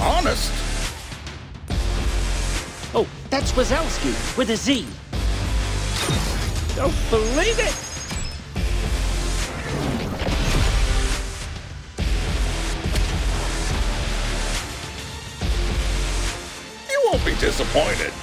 Honest. Oh, that's Wazowski with a Z. Don't believe it! You won't be disappointed.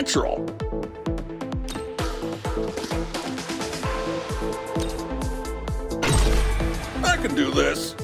Natural. I can do this.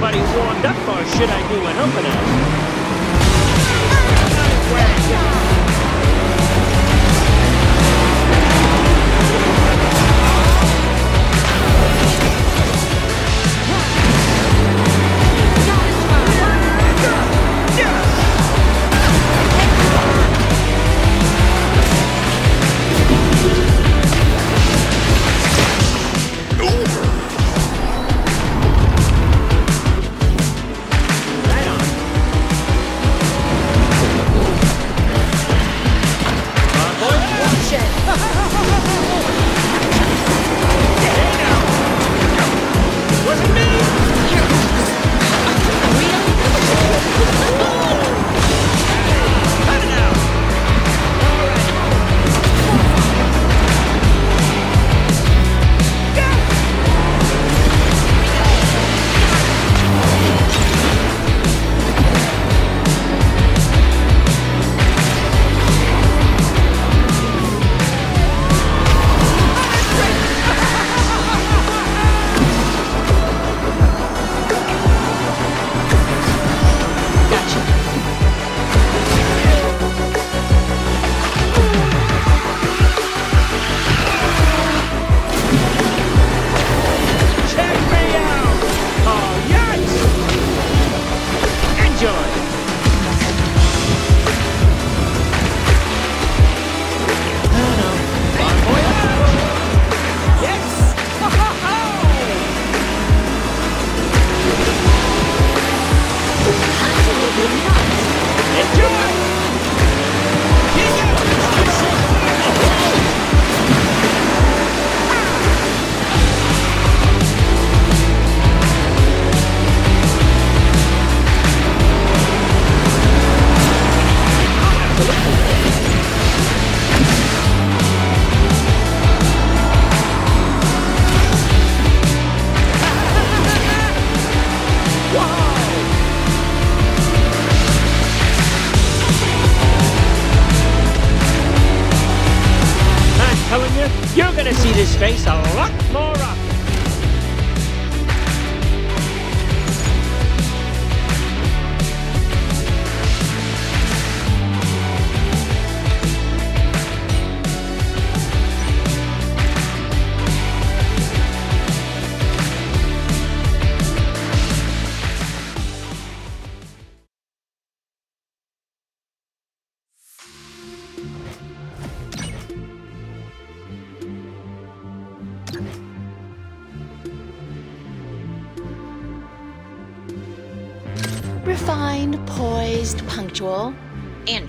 Everybody warmed up, or should I do an opener? See this face a lot more often. Refined, poised, punctual, and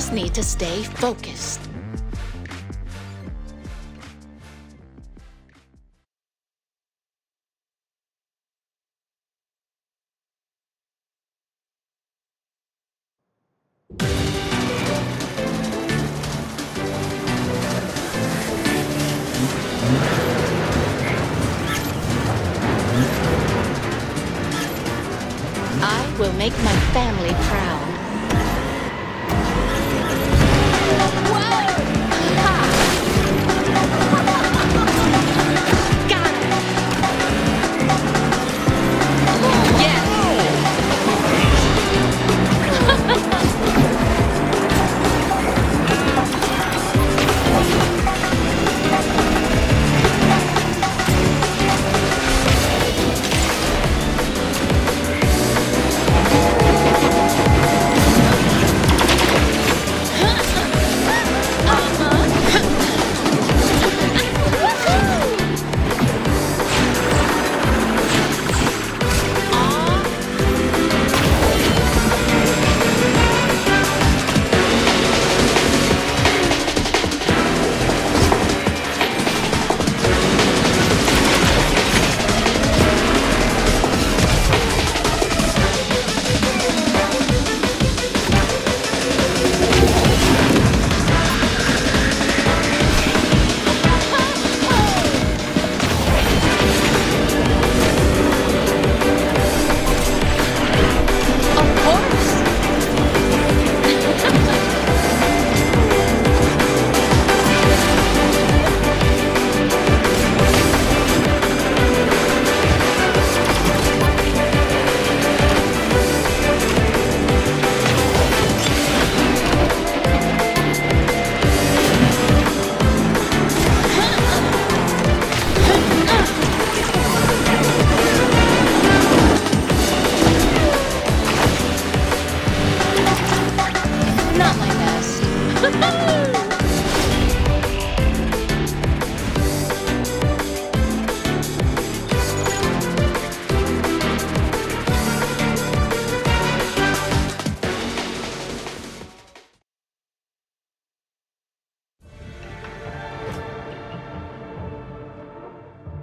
just need to stay focused. I will make my family proud.